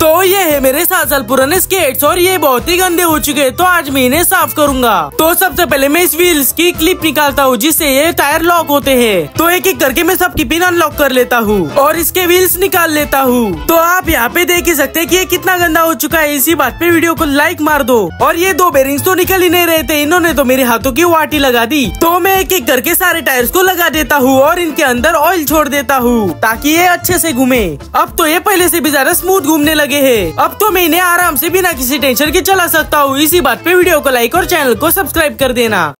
तो ये है मेरे सात साल पुराने स्केट्स और ये बहुत ही गंदे हो चुके हैं तो आज मैं इन्हें साफ़ करूँगा। तो सबसे पहले मैं इस व्हील्स की क्लिप निकालता हूँ, जिससे ये टायर लॉक होते हैं। तो एक एक करके मैं सबकी पिन अनलॉक कर लेता हूँ, और इसके व्हील्स निकाल लेता हूँ। तो आप यहाँ पे देख ही सकते हैं कि ये कितना गंदा हो चुका है। इसी बात पे वीडियो को लाइक मार दो। और ये दो बेरिंग्स तो निकल ही नहीं रहे थे, इन्होंने तो मेरे हाथों की वाटी लगा दी। तो मैं एक एक करके सारे टायर्स को लगा देता हूँ, और इनके अंदर ऑयल छोड़ देता हूँ, ताकि ये अच्छे से घूमे। अब तो ये पहले से भी ज़्यादा स्मूथ घूमने लगे हैं। अब तो मैं इन्हें आराम से बिना किसी टेंशन के चला सकता हूँ। इसी बात पे वीडियो को लाइक और चैनल को सब्सक्राइब कर देना।